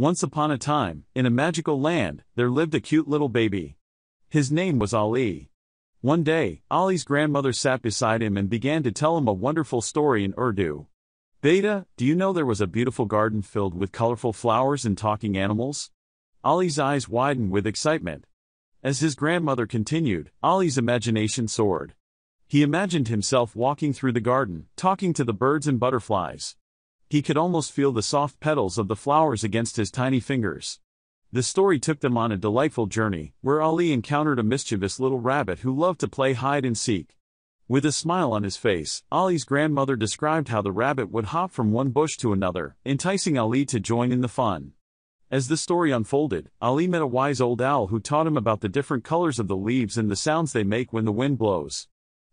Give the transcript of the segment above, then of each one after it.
Once upon a time, in a magical land, there lived a cute little baby. His name was Ali. One day, Ali's grandmother sat beside him and began to tell him a wonderful story in Urdu. Beta, do you know there was a beautiful garden filled with colorful flowers and talking animals? Ali's eyes widened with excitement. As his grandmother continued, Ali's imagination soared. He imagined himself walking through the garden, talking to the birds and butterflies. He could almost feel the soft petals of the flowers against his tiny fingers. The story took them on a delightful journey, where Ali encountered a mischievous little rabbit who loved to play hide and seek. With a smile on his face, Ali's grandmother described how the rabbit would hop from one bush to another, enticing Ali to join in the fun. As the story unfolded, Ali met a wise old owl who taught him about the different colors of the leaves and the sounds they make when the wind blows.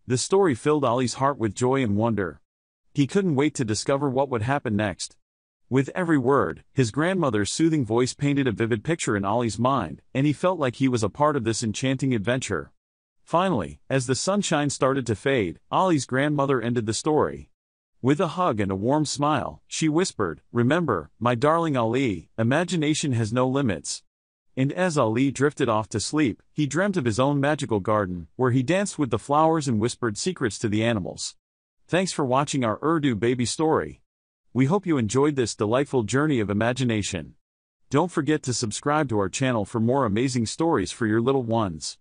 The story filled Ali's heart with joy and wonder. He couldn't wait to discover what would happen next. With every word, his grandmother's soothing voice painted a vivid picture in Ali's mind, and he felt like he was a part of this enchanting adventure. Finally, as the sunshine started to fade, Ali's grandmother ended the story. With a hug and a warm smile, she whispered, Remember, my darling Ali, imagination has no limits. And as Ali drifted off to sleep, he dreamt of his own magical garden, where he danced with the flowers and whispered secrets to the animals. Thanks for watching our Urdu baby story. We hope you enjoyed this delightful journey of imagination. Don't forget to subscribe to our channel for more amazing stories for your little ones.